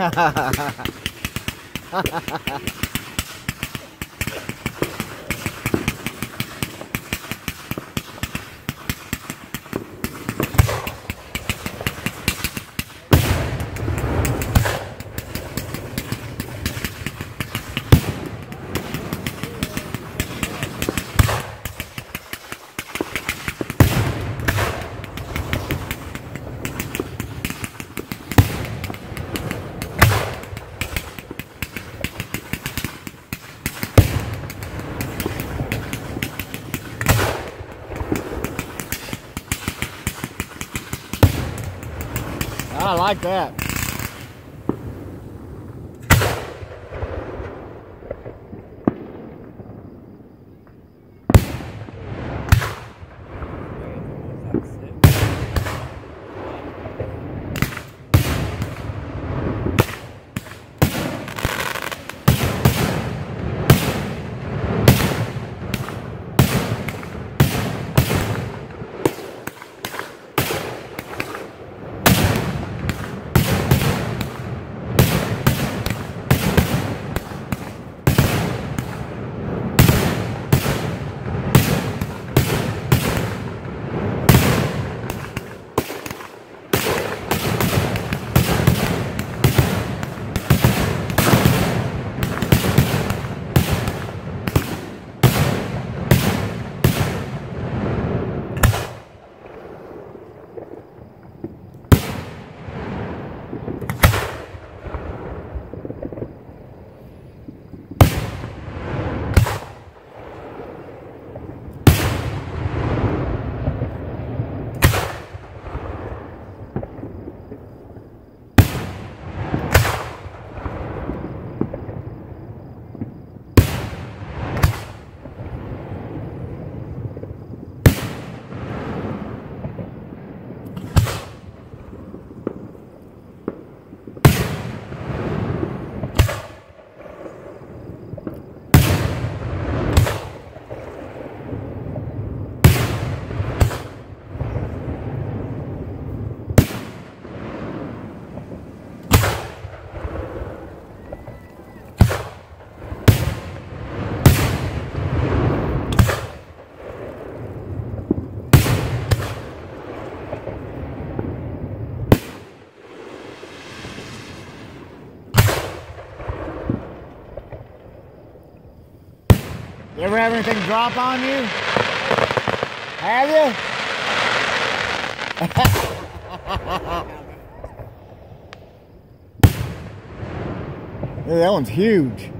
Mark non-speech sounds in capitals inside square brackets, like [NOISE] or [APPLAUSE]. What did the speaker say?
ハハハハ I like that. You ever have anything drop on you? Have you? [LAUGHS] that one's huge.